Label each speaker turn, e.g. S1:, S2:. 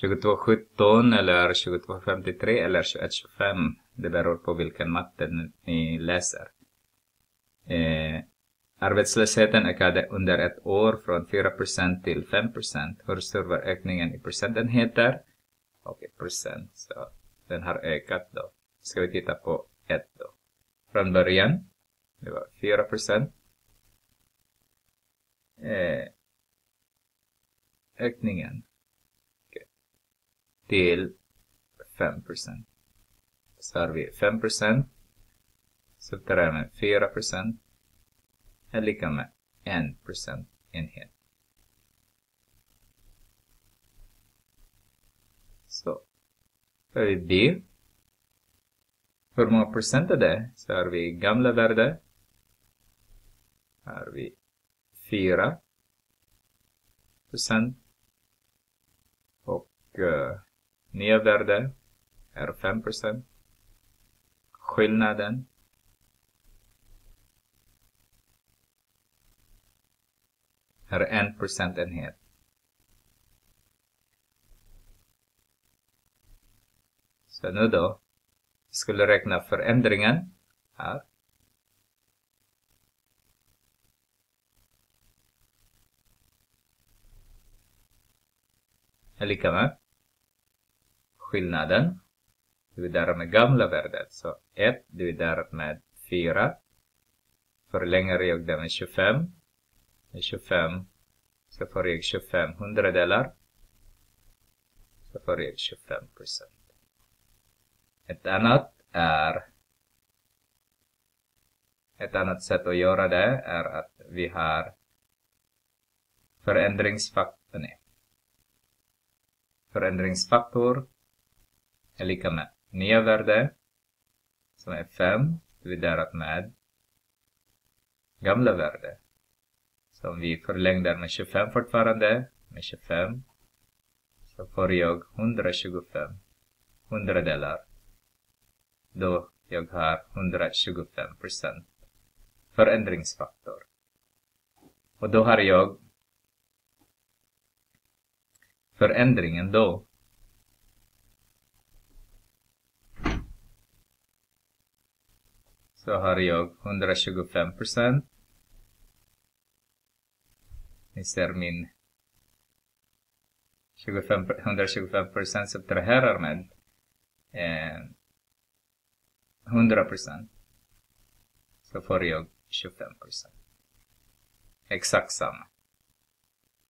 S1: 2217 eller 2253 eller 2125. Det beror på vilken matte ni läser. Eh, arbetslösheten ökade under ett år från 4% till 5%. Hur stor var ökningen i procentenheter? Och i procent. Så den har ökat då. Ska vi titta på 1 då. Från början, det var 4%. Eh, ökningen till 5%. Så har vi 5% subtraherar med 4% är lika med 1 procentenhet. Så. Har vi B. Hur många procent är det? Så har vi gamla värde. Här har vi 4 procent. Och uh, nya värde är 5 procent. Skillnaden är en procentenhet. Så nu då, skulle räkna förändringen här. är lika med skillnaden dividerar med gamla värdet. Så 1 dividerat med 4. Förlänger jag det med 25. Med 25 så får jag 25 hundradelar. Så får jag 25 procent. Ett annat är ett annat sätt att göra det är att vi har förändringsfaktorn. Förändringsfaktor är lika med nya värde som är 5 dividerat med gamla värde. Så om vi förlängde med 25 fortfarande, med 25, så får jag 125 hundradelar. Då jag har 125 procent förändringsfaktor. Och då har jag förändringen då så har jag 125 procent. Ni ser min 25, 125 procent subtraherar med eh, 100 procent. Så får jag 25 procent. Exakt samma.